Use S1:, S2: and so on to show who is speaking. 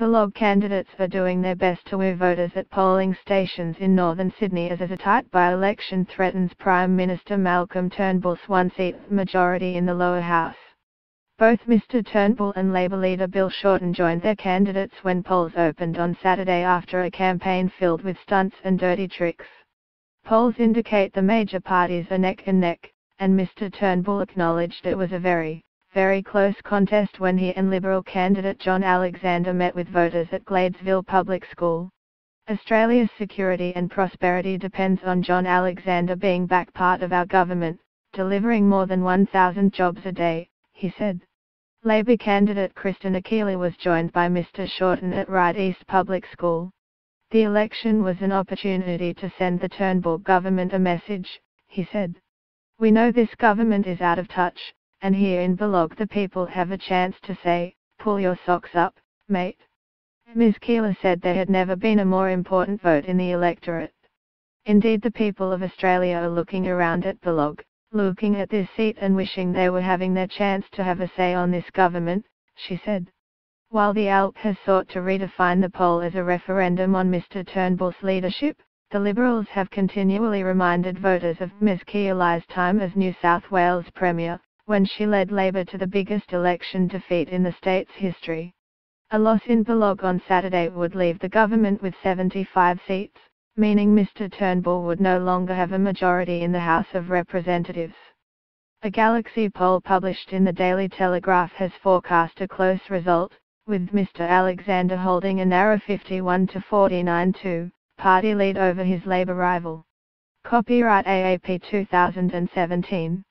S1: The Bennelong candidates are doing their best to woo voters at polling stations in northern Sydney as a tight by-election threatens Prime Minister Malcolm Turnbull's one-seat majority in the lower house. Both Mr Turnbull and Labour leader Bill Shorten joined their candidates when polls opened on Saturday after a campaign filled with stunts and dirty tricks. Polls indicate the major parties are neck and neck, and Mr Turnbull acknowledged it was a very, very close contest when he and Liberal candidate John Alexander met with voters at Gladesville Public School. Australia's security and prosperity depends on John Alexander being back part of our government, delivering more than 1,000 jobs a day, he said. Labor candidate Kristina Keneally was joined by Mr Shorten at Ryde East Public School. The election was an opportunity to send the Turnbull government a message, he said. We know this government is out of touch, and here in Bennelong the people have a chance to say, pull your socks up, mate. Ms. Keneally said there had never been a more important vote in the electorate. Indeed the people of Australia are looking around at Bennelong, looking at this seat and wishing they were having their chance to have a say on this government, she said. While the ALP has sought to redefine the poll as a referendum on Mr Turnbull's leadership, the Liberals have continually reminded voters of Ms Keneally's time as New South Wales Premier, when she led Labour to the biggest election defeat in the state's history. A loss in Bennelong on Saturday would leave the government with 75 seats, meaning Mr Turnbull would no longer have a majority in the House of Representatives. A Galaxy poll published in the Daily Telegraph has forecast a close result, with Mr Alexander holding a narrow 51 to 49 2 party lead over his Labour rival. Copyright AAP 2017